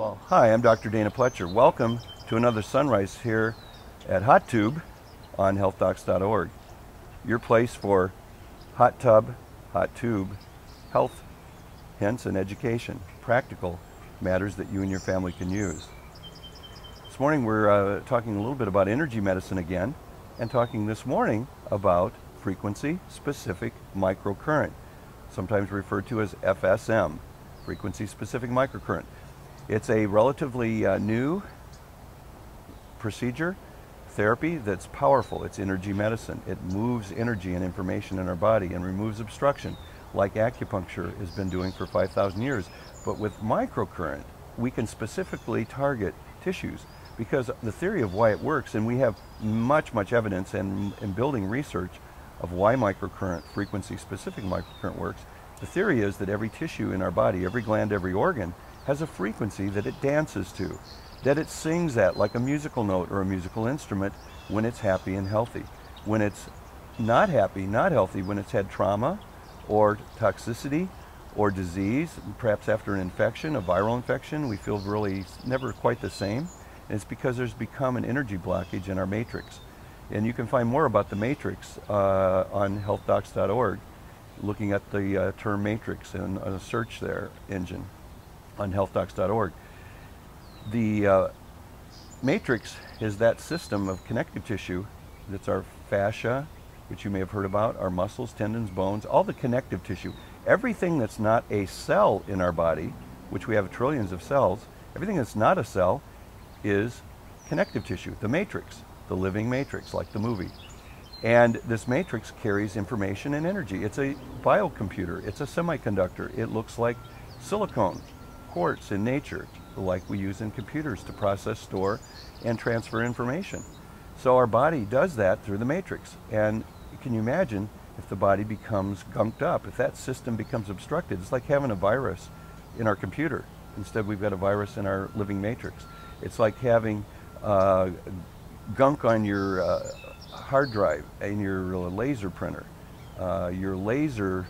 Well, hi, I'm Dr. Dana Pletcher. Welcome to another sunrise here at Hot Tube on healthdocs.org. Your place for hot tub, hot tube, health hints and education, practical matters that you and your family can use. This morning we're uh, talking a little bit about energy medicine again and talking this morning about frequency specific microcurrent, sometimes referred to as FSM, frequency specific microcurrent. It's a relatively uh, new procedure, therapy that's powerful. It's energy medicine. It moves energy and information in our body and removes obstruction, like acupuncture has been doing for 5,000 years. But with microcurrent, we can specifically target tissues because the theory of why it works, and we have much, much evidence and, and building research of why microcurrent, frequency specific microcurrent works. The theory is that every tissue in our body, every gland, every organ, has a frequency that it dances to, that it sings at like a musical note or a musical instrument when it's happy and healthy. When it's not happy, not healthy, when it's had trauma or toxicity or disease, perhaps after an infection, a viral infection, we feel really never quite the same. And it's because there's become an energy blockage in our matrix. And you can find more about the matrix uh, on healthdocs.org, looking at the uh, term matrix and a search there engine on healthdocs.org. The uh, matrix is that system of connective tissue that's our fascia, which you may have heard about, our muscles, tendons, bones, all the connective tissue. Everything that's not a cell in our body, which we have trillions of cells, everything that's not a cell is connective tissue, the matrix, the living matrix, like the movie. And this matrix carries information and energy. It's a biocomputer, it's a semiconductor. It looks like silicone quartz in nature, like we use in computers to process, store, and transfer information. So our body does that through the matrix. And can you imagine if the body becomes gunked up, if that system becomes obstructed? It's like having a virus in our computer. Instead, we've got a virus in our living matrix. It's like having uh, gunk on your uh, hard drive, in your laser printer, uh, your laser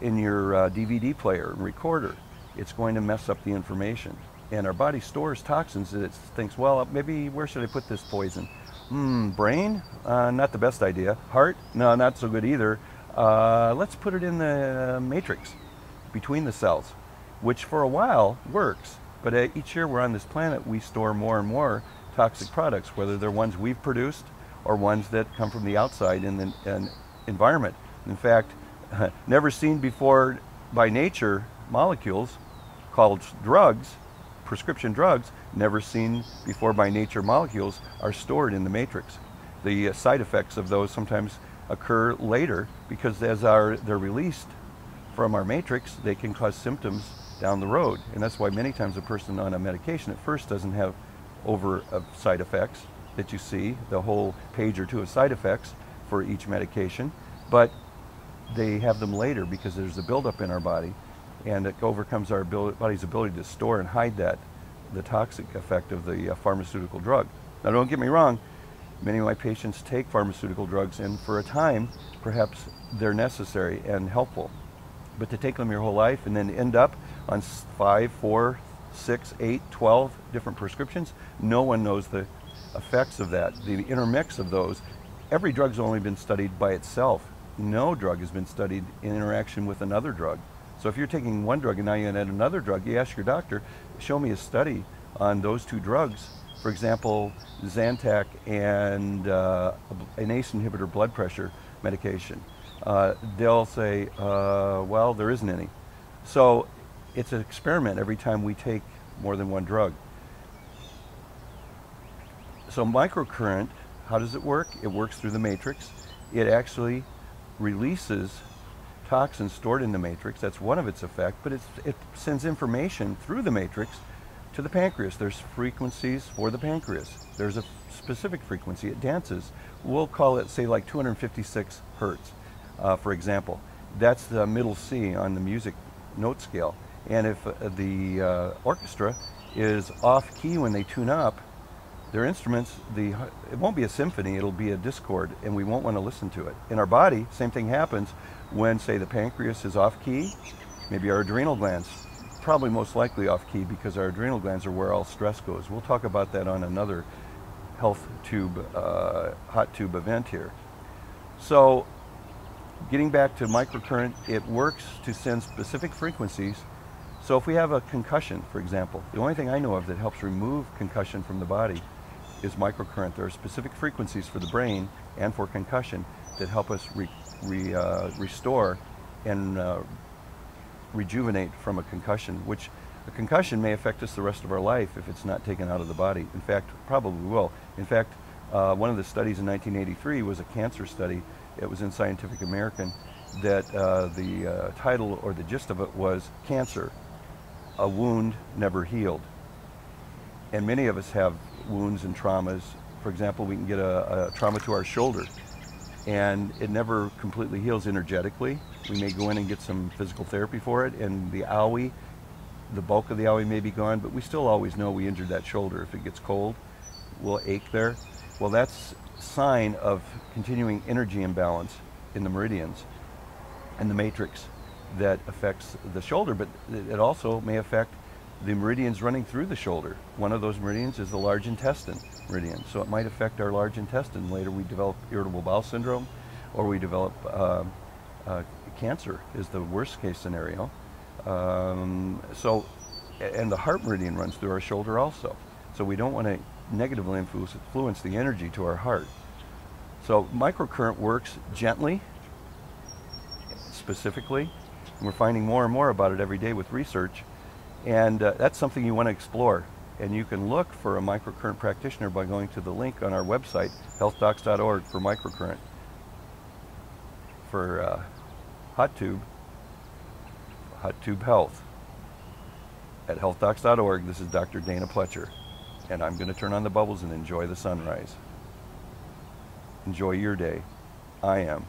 in your DVD uh, player and recorder it's going to mess up the information. And our body stores toxins that it thinks, well, maybe where should I put this poison? Hmm, brain? Uh, not the best idea. Heart? No, not so good either. Uh, let's put it in the matrix between the cells, which for a while works. But uh, each year we're on this planet, we store more and more toxic products, whether they're ones we've produced or ones that come from the outside in the environment. In fact, never seen before by nature molecules called drugs, prescription drugs, never seen before by nature molecules, are stored in the matrix. The uh, side effects of those sometimes occur later because as our, they're released from our matrix, they can cause symptoms down the road. And that's why many times a person on a medication at first doesn't have over uh, side effects that you see, the whole page or two of side effects for each medication, but they have them later because there's a buildup in our body and it overcomes our ability, body's ability to store and hide that, the toxic effect of the uh, pharmaceutical drug. Now don't get me wrong, many of my patients take pharmaceutical drugs and for a time, perhaps they're necessary and helpful. But to take them your whole life and then end up on five, four, six, eight, twelve different prescriptions, no one knows the effects of that, the intermix of those. Every drug's only been studied by itself. No drug has been studied in interaction with another drug. So if you're taking one drug and now you add another drug, you ask your doctor, show me a study on those two drugs. For example, Zantac and uh, an ACE inhibitor blood pressure medication. Uh, they'll say, uh, well, there isn't any. So it's an experiment every time we take more than one drug. So microcurrent, how does it work? It works through the matrix. It actually releases toxins stored in the matrix. That's one of its effects, but it sends information through the matrix to the pancreas. There's frequencies for the pancreas. There's a specific frequency. It dances. We'll call it, say, like 256 hertz, uh, for example. That's the middle C on the music note scale. And if uh, the uh, orchestra is off key when they tune up, their instruments, the it won't be a symphony, it'll be a discord, and we won't want to listen to it. In our body, same thing happens when, say, the pancreas is off key, maybe our adrenal glands probably most likely off key because our adrenal glands are where all stress goes. We'll talk about that on another health tube, uh, hot tube event here. So getting back to microcurrent, it works to send specific frequencies. So if we have a concussion, for example, the only thing I know of that helps remove concussion from the body is microcurrent. There are specific frequencies for the brain and for concussion that help us re, re, uh, restore and uh, rejuvenate from a concussion, which a concussion may affect us the rest of our life if it's not taken out of the body. In fact, probably will. In fact, uh, one of the studies in 1983 was a cancer study. It was in Scientific American that uh, the uh, title or the gist of it was Cancer, a wound never healed. And many of us have wounds and traumas. For example, we can get a, a trauma to our shoulder and it never completely heals energetically. We may go in and get some physical therapy for it, and the owie, the bulk of the owie may be gone, but we still always know we injured that shoulder. If it gets cold, we'll ache there. Well, that's sign of continuing energy imbalance in the meridians and the matrix that affects the shoulder, but it also may affect the meridians running through the shoulder. One of those meridians is the large intestine meridian, so it might affect our large intestine. Later we develop irritable bowel syndrome or we develop uh, uh, cancer is the worst case scenario. Um, so, and the heart meridian runs through our shoulder also. So we don't want to negatively influence, influence the energy to our heart. So microcurrent works gently, specifically, and we're finding more and more about it every day with research. And uh, that's something you want to explore. And you can look for a microcurrent practitioner by going to the link on our website, healthdocs.org, for microcurrent. For uh, hot tube, hot tube health. At healthdocs.org, this is Dr. Dana Pletcher. And I'm going to turn on the bubbles and enjoy the sunrise. Enjoy your day. I am.